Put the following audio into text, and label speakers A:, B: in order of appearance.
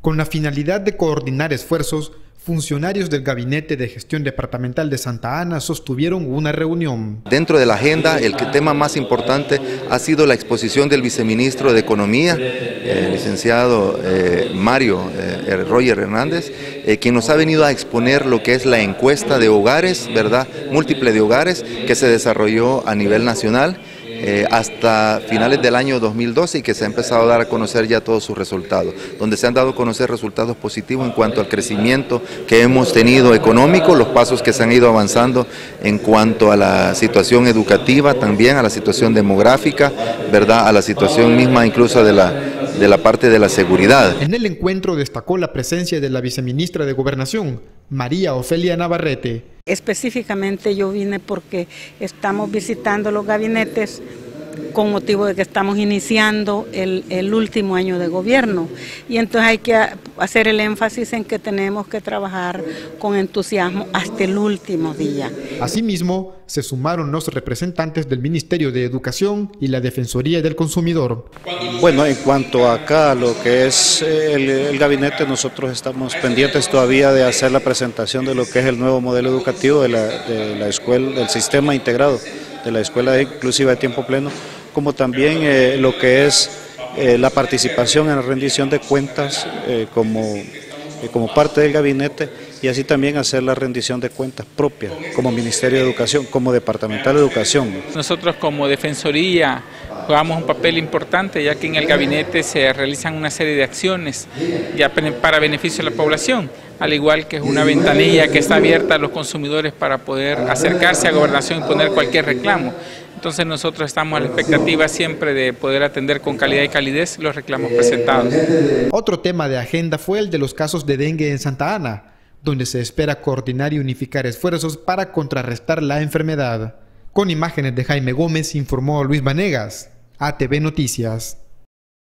A: Con la finalidad de coordinar esfuerzos, funcionarios del Gabinete de Gestión Departamental de Santa Ana sostuvieron una reunión.
B: Dentro de la agenda, el tema más importante ha sido la exposición del viceministro de Economía, el licenciado eh, Mario eh, Roger Hernández, eh, quien nos ha venido a exponer lo que es la encuesta de hogares, ¿verdad? Múltiple de hogares que se desarrolló a nivel nacional eh, hasta finales del año 2012 y que se ha empezado a dar a conocer ya todos sus resultados, donde se han dado a conocer resultados positivos en cuanto al crecimiento que hemos tenido económico, los pasos que se han ido avanzando en cuanto a la situación educativa, también a la situación demográfica, ¿verdad? a la situación misma incluso de la, de la parte de la seguridad.
A: En el encuentro destacó la presencia de la viceministra de Gobernación, María Ofelia Navarrete.
C: Específicamente yo vine porque estamos visitando los gabinetes con motivo de que estamos iniciando el, último año de gobierno. Y entonces hay que hacer el énfasis en que tenemos que trabajar con entusiasmo hasta el último día.
A: Asimismo, se sumaron los representantes del Ministerio de Educación y la Defensoría del Consumidor.
D: Bueno, en cuanto acá a lo que es el, gabinete, nosotros estamos pendientes todavía de hacer la presentación de lo que es el nuevo modelo educativo de la, de la escuela, del sistema integrado de la Escuela Inclusiva de Tiempo Pleno, como también eh, lo que es eh, la participación en la rendición de cuentas eh, como, como parte del gabinete y así también hacer la rendición de cuentas propia como Ministerio de Educación, como Departamental de Educación.
E: Nosotros como Defensoría jugamos un papel importante ya que en el gabinete se realizan una serie de acciones ya para beneficio de la población al igual que es una ventanilla que está abierta a los consumidores para poder acercarse a gobernación y poner cualquier reclamo. Entonces nosotros estamos a la expectativa siempre de poder atender con calidad y calidez los reclamos presentados.
A: Otro tema de agenda fue el de los casos de dengue en Santa Ana, donde se espera coordinar y unificar esfuerzos para contrarrestar la enfermedad. Con imágenes de Jaime Gómez informó Luis Vanegas, ATV Noticias.